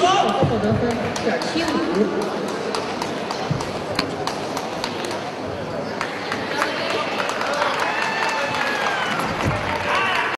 高，获得分点七五。